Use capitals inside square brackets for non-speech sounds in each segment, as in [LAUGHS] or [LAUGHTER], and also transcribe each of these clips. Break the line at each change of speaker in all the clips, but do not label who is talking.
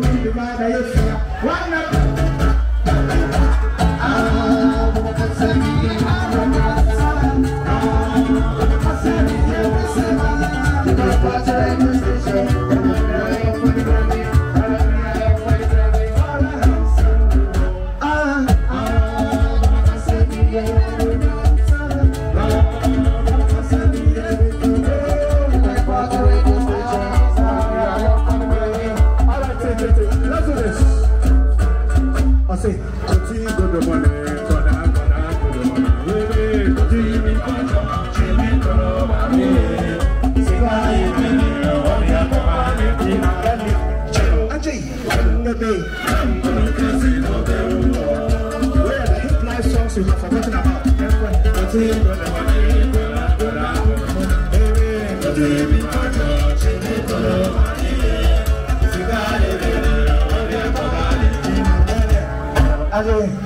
do it. 가 격.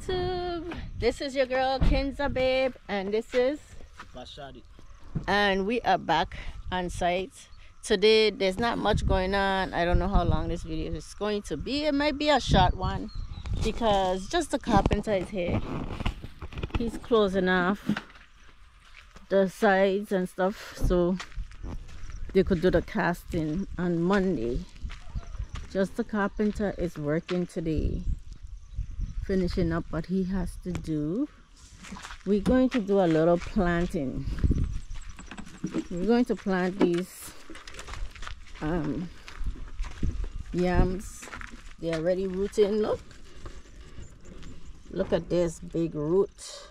YouTube. This is your girl Kinza Babe and this is
Bashadi.
and we are back on site. Today there's not much going on. I don't know how long this video is going to be. It might be a short one because just the carpenter is here. He's closing off the sides and stuff so they could do the casting on Monday. Just the carpenter is working today finishing up what he has to do. We're going to do a little planting. We're going to plant these um, yams. They're already rooting look. Look at this big root.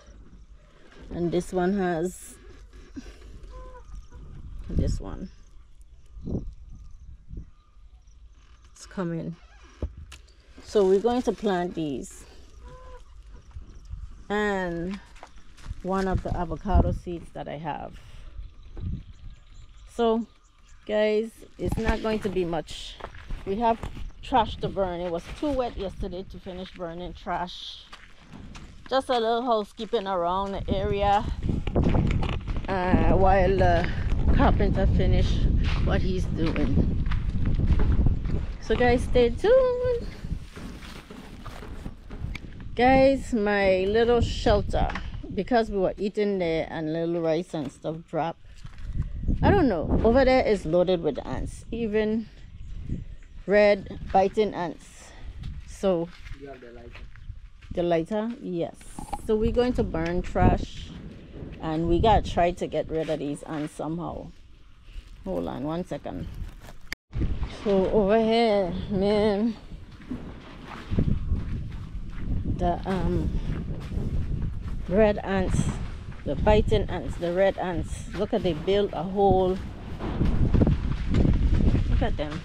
And this one has this one. It's coming. So we're going to plant these and one of the avocado seeds that I have. So guys, it's not going to be much. We have trash to burn. It was too wet yesterday to finish burning trash. Just a little housekeeping around the area uh, while the carpenter finish what he's doing. So guys, stay tuned guys my little shelter. Because we were eating there and little rice and stuff dropped. I don't know. Over there is loaded with ants. Even red biting ants. So
You have the lighter.
the lighter? Yes. So we're going to burn trash. And we gotta try to get rid of these ants somehow. Hold on one second. So over here man the um red ants the biting ants the red ants. Look at they build a hole look at them.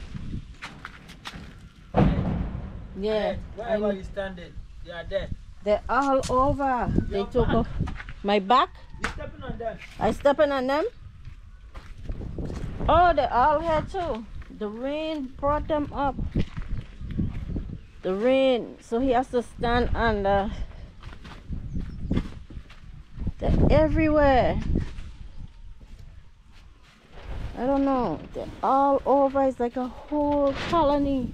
Yeah
Wherever
I'm-
you standing, they are there.
they're all over. They
Your
took
back.
off. My back?
You stepping on them.
I stepping on them? Oh they're all here too. The rain brought them up the rain so he has to stand the
They're everywhere. I don't know. They're all over. It's like a whole colony.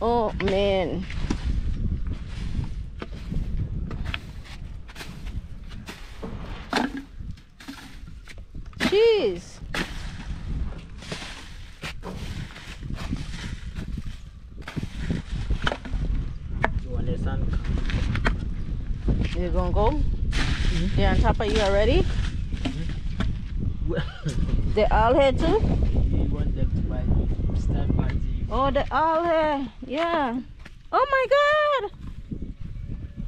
Oh man. Jeez.
So when the sun
You gonna go? Mm-hmm. They're on top of you already? Mm-hmm. [LAUGHS] They're all here too?
we want them to buy start planting.
Oh, they're all here. Yeah. Oh my god.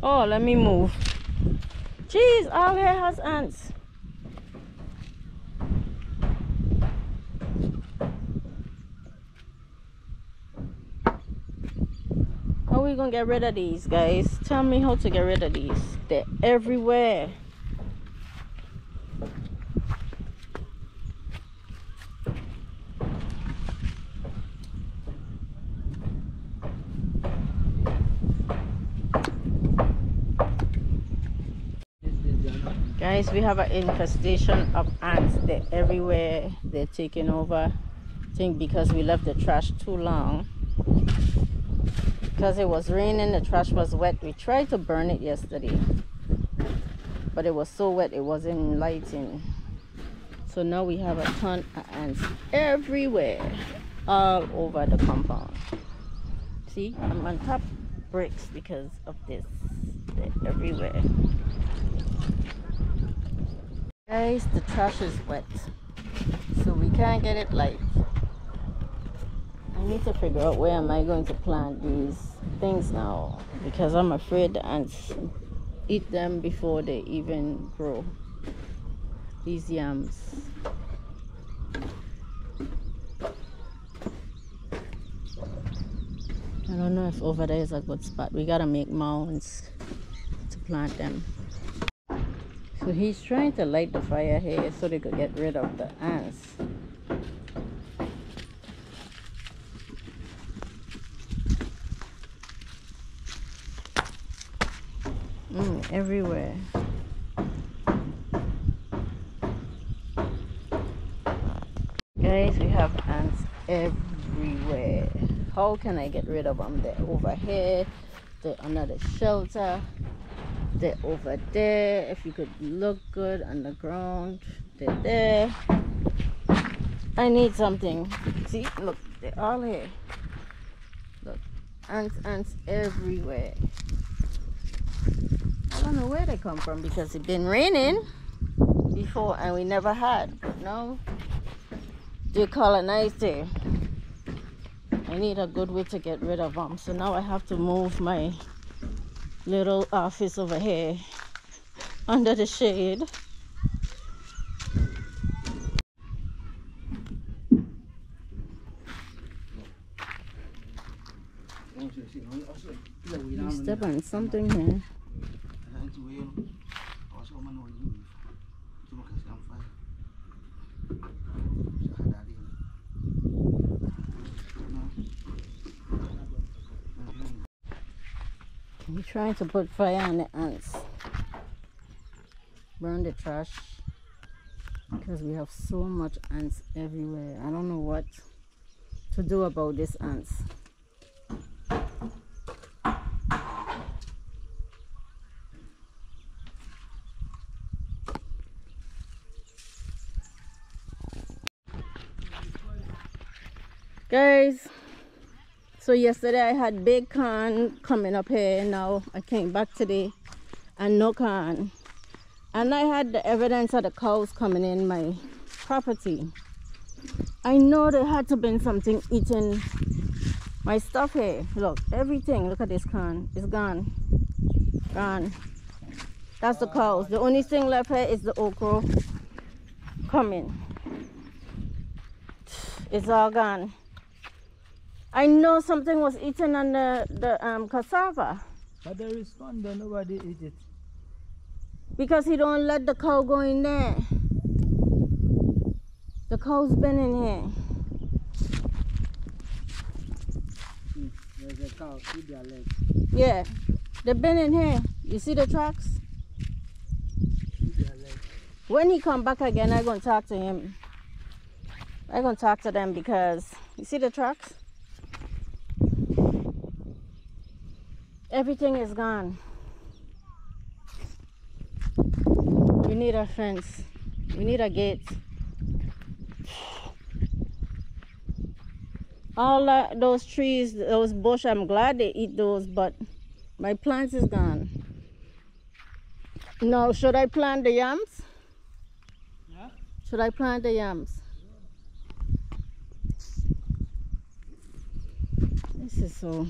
Oh, let me move. Jeez, all here has ants. How are we gonna get rid of these guys? Tell me how to get rid of these. They're everywhere. Guys, we have an infestation of ants. They're everywhere. They're taking over. I think because we left the trash too long. Because it was raining, the trash was wet. We tried to burn it yesterday. But it was so wet, it wasn't lighting. So now we have a ton of ants everywhere. All over the compound. See, I'm on top bricks because of this. They're everywhere. Guys, the trash is wet, so we can't get it light. I need to figure out where am I going to plant these things now because I'm afraid the ants eat them before they even grow. These yams. I don't know if over there is a good spot. We gotta make mounds to plant them. So he's trying to light the fire here so they could get rid of the ants. Mm, everywhere. Guys, we have ants everywhere. How can I get rid of them? They're over here, they're under the shelter. They're over there. If you could look good on the ground they're there. I need something. See look they're all here. Look ants ants everywhere don't know where they come from because it's been raining before and we never had but now they colonized here i need a good way to get rid of them so now i have to move my little office over here [LAUGHS] under the shade. You step on something here. We're trying to put fire on the ants. Burn the trash. Because we have so much ants everywhere. I don't know what to do about these ants. Guys, so yesterday I had big corn coming up here. Now I came back today and no corn. And I had the evidence of the cows coming in my property. I know there had to been something eating my stuff here. Look, everything. Look at this corn. It's gone. Gone. That's the cows. The only thing left here is the okra coming. It's all gone. I know something was eaten on the, the um, cassava
But there is one there, nobody eat it.
because he don't let the cow go in there. The cow's been in here.
cows with their legs.
Yeah, they've been in here. You see the tracks?
With their legs.
When he come back again, I gonna talk to him. I gonna talk to them because you see the trucks. Everything is gone. We need a fence. We need a gate. All that, those trees, those bush, I'm glad they eat those, but my plants is gone. Now, should I plant the yams?
Yeah?
Should I plant the yams? This is so.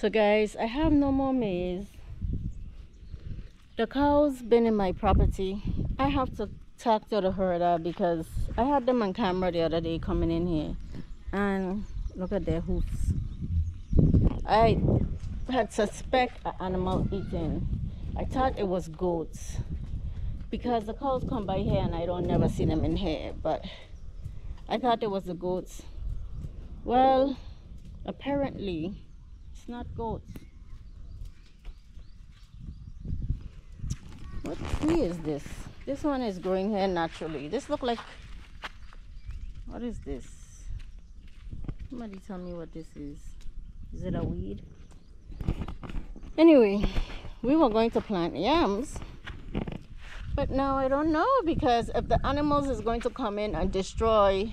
So guys, I have no more maize. The cows been in my property. I have to talk to the herder because I had them on camera the other day coming in here and look at their hoofs. I had suspect an animal eating. I thought it was goats because the cows come by here and I don't never see them in here, but I thought it was the goats. Well, apparently not goats. What tree is this? This one is growing here naturally. This look like what is this? Somebody tell me what this is. Is it a weed? Anyway, we were going to plant yams. But now I don't know because if the animals is going to come in and destroy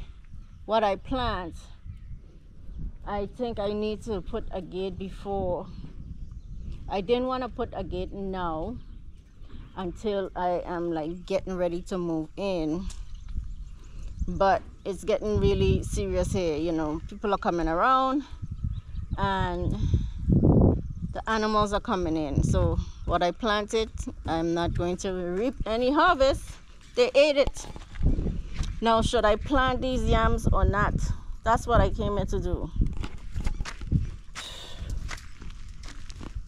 what I plant, I think I need to put a gate before. I didn't want to put a gate now until I am like getting ready to move in. But it's getting really serious here, you know. People are coming around and the animals are coming in. So what I planted, I'm not going to reap any harvest. They ate it. Now should I plant these yams or not? That's what I came here to do.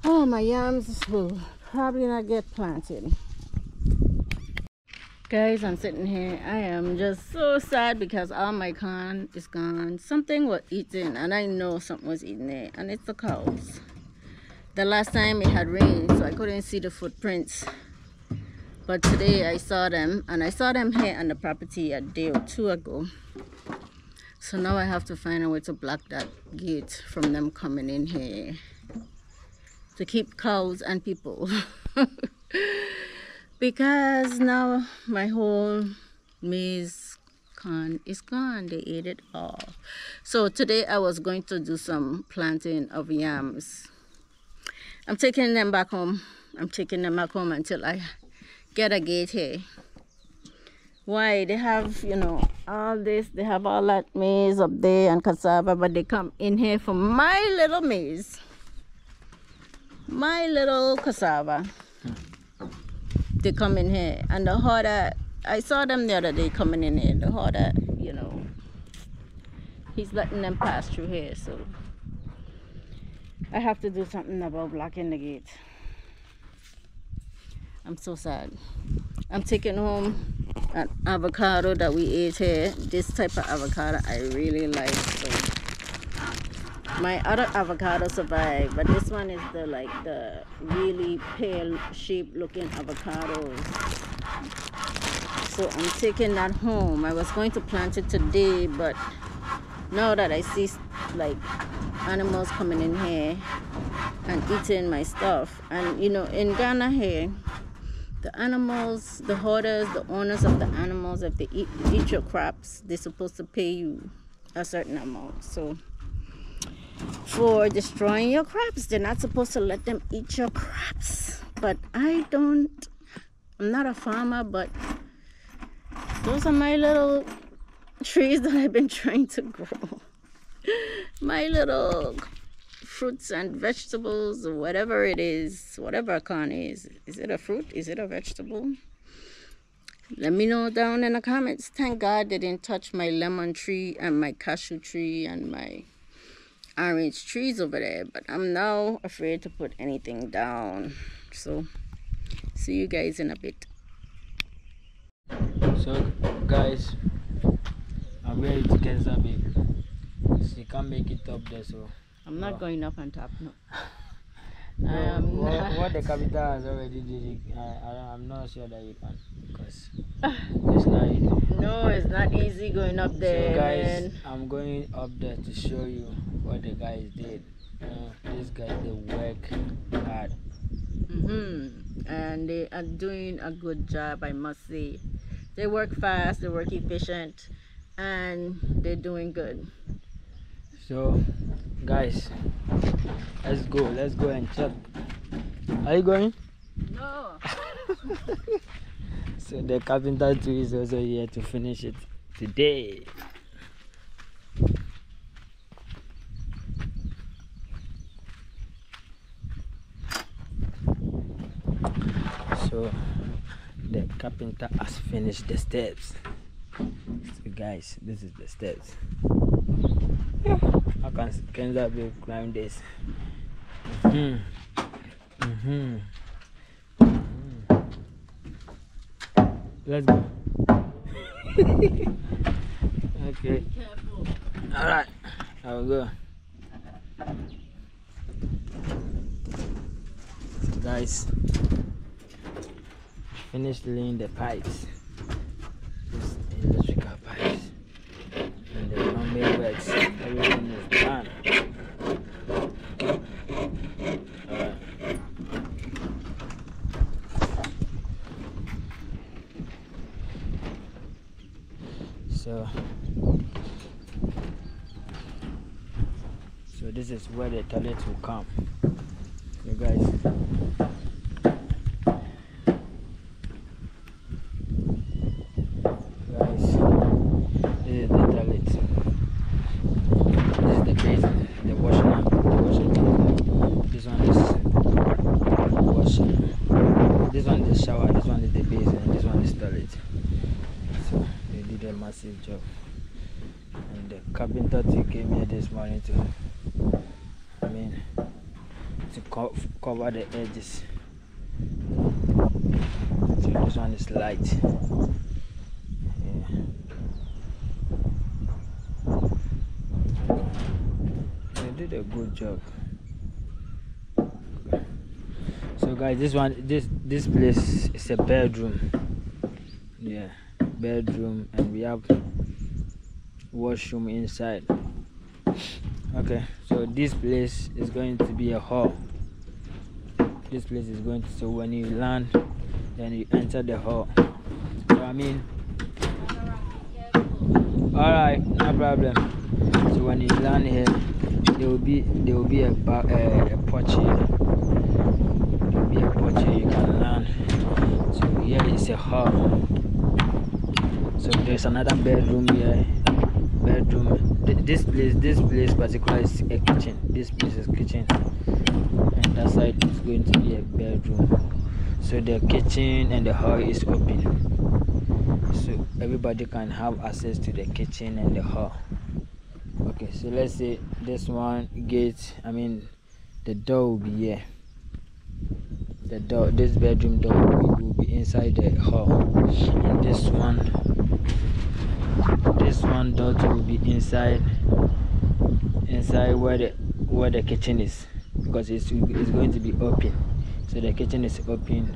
Oh, my yams will probably not get planted. Guys, I'm sitting here. I am just so sad because all my corn is gone. Something was eaten, and I know something was eating it, and it's the cows. The last time it had rained, so I couldn't see the footprints. But today I saw them, and I saw them here on the property a day or two ago. So now I have to find a way to block that gate from them coming in here to keep cows and people. [LAUGHS] because now my whole maize corn is gone. They ate it all. So today I was going to do some planting of yams. I'm taking them back home. I'm taking them back home until I get a gate here. Why? They have, you know, all this. They have all that maize up there and cassava, but they come in here for my little maize my little cassava. They come in here and the harder i saw them the other day coming in here the harder you know. He's letting them pass through here so i have to do something about blocking the gate. I'm so sad. I'm taking home an avocado that we ate here. This type of avocado i really like so my other avocado survived but this one is the like the really pale shape looking avocados so i'm taking that home. I was going to plant it today but now that i see like animals coming in here and eating my stuff and you know in ghana here the animals the hoarders the owners of the animals if they eat, eat your crops they're supposed to pay you a certain amount. So for destroying your crops. They're not supposed to let them eat your crops. But I don't, I'm not a farmer, but those are my little trees [LAUGHS] that I've been trying to grow. [LAUGHS] my little fruits and vegetables, whatever it is, whatever corn is. Is it a fruit? Is it a vegetable? Let me know down in the comments. Thank God they didn't touch my lemon tree and my cashew tree and my orange trees over there but i'm now afraid to put anything down so see you guys in a bit
So, guys, I'm ready to get Zabib. She can't make it up there, so.
I'm not
Oh.
going up on top, no. [LAUGHS] Um,
what, [LAUGHS] what the capital has already did, I, I, I'm not sure that you can because it's not easy.
No, it's not easy going up there,
so guys,
man.
I'm going up there to show you what the guys did. You know, these guys they work hard.
hmm And they are doing a good job, I must say. They work fast, they work efficient, and they're doing good.
So, guys, let's go. Let's go and check. Are you going?
No. [LAUGHS]
So the carpenter too is also here to finish it today. So the carpenter has finished the steps. So guys, this is the steps. How can Kinza be climb this? hmm hmm Let's go. [LAUGHS] okay.
Careful.
All right. I will go. So guys, finished laying the pipes. These electrical pipes. And the plumbing works. Everything is done. Alright. So So this is where the toilet will come. You guys. Guys, this is the toilet. This is the basin, the washing up, the washing basin. This one is washing. This one is shower, this one is the basin, and this one is toilet. So they did a massive job. And the carpenter came here this morning to I mean, to co- cover the edges. So this one is light. Yeah. They did a good job. So guys, this one, this this place is a bedroom. Yeah, bedroom, and we have washroom inside. Okay, so this place is going to be a hall. This place is going to so when you land, then you enter the hall. So I mean, all right, no problem. So when you land here, there will be there will be a uh, a porch here. There will be a porch here. You can land. So here is a hall. So there's another bedroom here. Bedroom. This place, this place particular is a kitchen. This place is kitchen, and that side is going to be a bedroom. So the kitchen and the hall is open. So everybody can have access to the kitchen and the hall. Okay, so let's say this one gate. I mean, the door will be here. The door, this bedroom door will be, will be inside the hall, and this one this one too will be inside inside where the where the kitchen is. Because it's, it's going to be open. So the kitchen is open.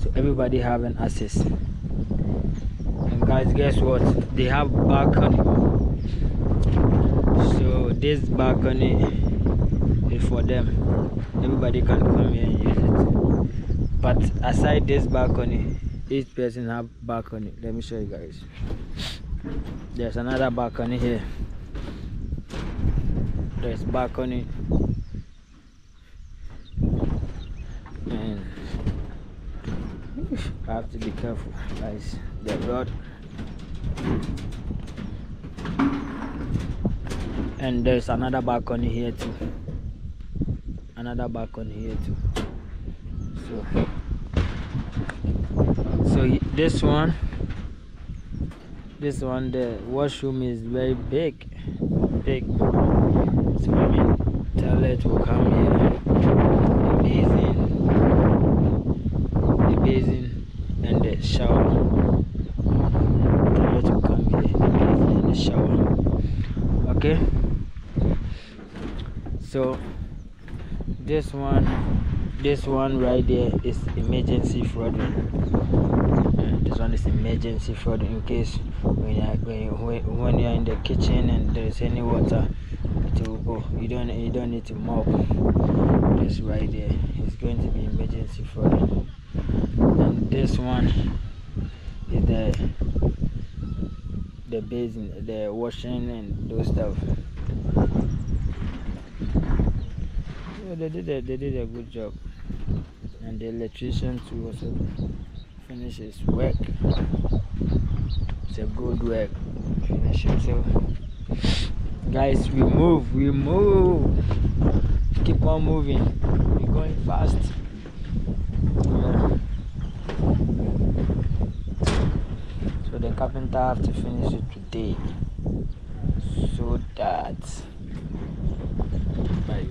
So everybody having access. And guys guess what? They have balcony. So this balcony is for them. Everybody can come here and use it. But aside this balcony each person have balcony. Let me show you guys. There's another balcony here. There's balcony. And I have to be careful guys. The road. And there's another balcony here too. Another balcony here too. So this one this one the washroom is very big big. So I mean toilet will come here. The basin the basin and the shower. Toilet will come here the basin and the shower. Okay? So this one this one right there is emergency throttling this one is emergency throttling in case when you when when, when you're in the kitchen and there's any water it will go. You don't you don't need to mop. This right there. Is going to be emergency throttling and this one is the the basin the washing and those stuff. They did a, they did a good job. And the electrician too also finished his work. It's a good work. Finish it guys we move we move. Keep on moving. We're going fast. So the carpenter have to finish it today. So that. By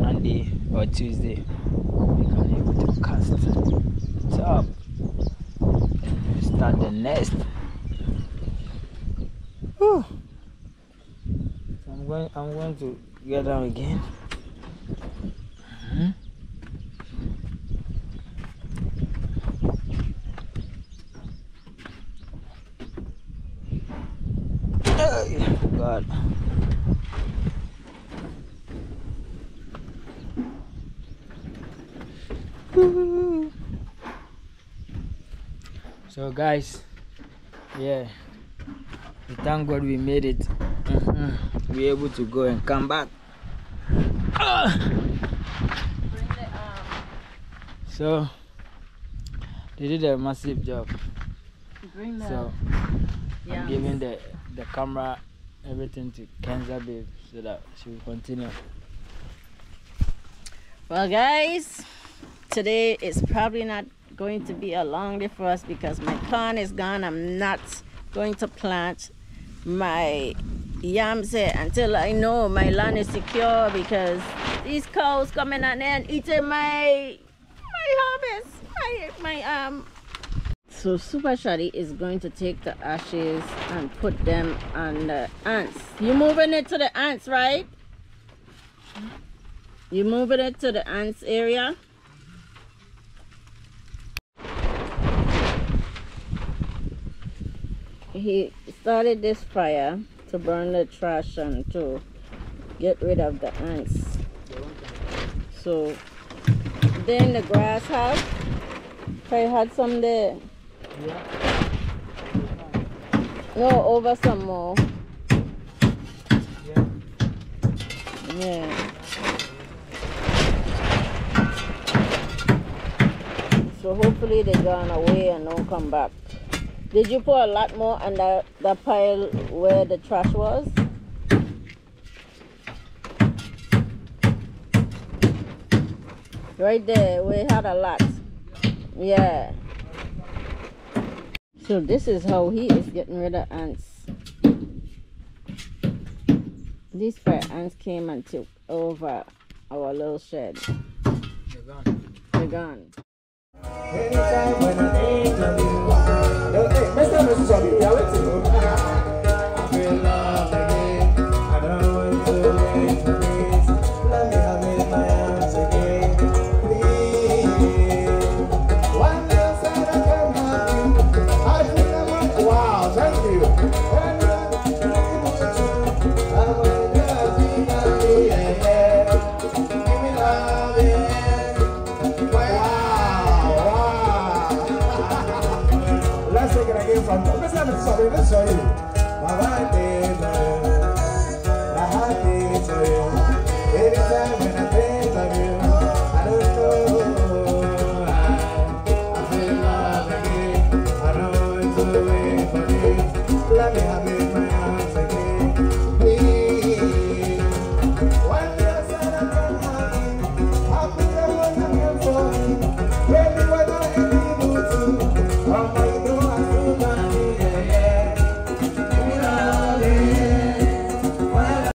Monday or Tuesday we can able to cast. And start the nest Whew. I'm going I'm going to get down again So guys, yeah, we thank God we made it. Mhm. We able to go and come back. So they did a massive job.
bring
So
yeah.
I'm giving the the camera everything to Kinza babe so that she will continue.
Well, guys, today is probably not going to be a long day for us because my corn is gone. I'm not going to plant my yams until I know my land is secure because these cows coming there and eating my my harvest. My my um. So Super Shadi is going to take the ashes and put them on the ants. You moving it to the ants, right? You moving it to the ants area? He started this fire to burn the trash and to get rid of the ants. So then the grass house, I had some there. No, over some more. Yeah. So hopefully they gone away and don't come back. Did you put a lot more on the, the pile where the trash was? Right there, we had a lot. Yeah. So this is how he is getting rid of ants. These fire ants came and took over our little shed. They're gone.
Anytime when I think of you, I don't think, Mr. and Mrs. Obi, we are waiting.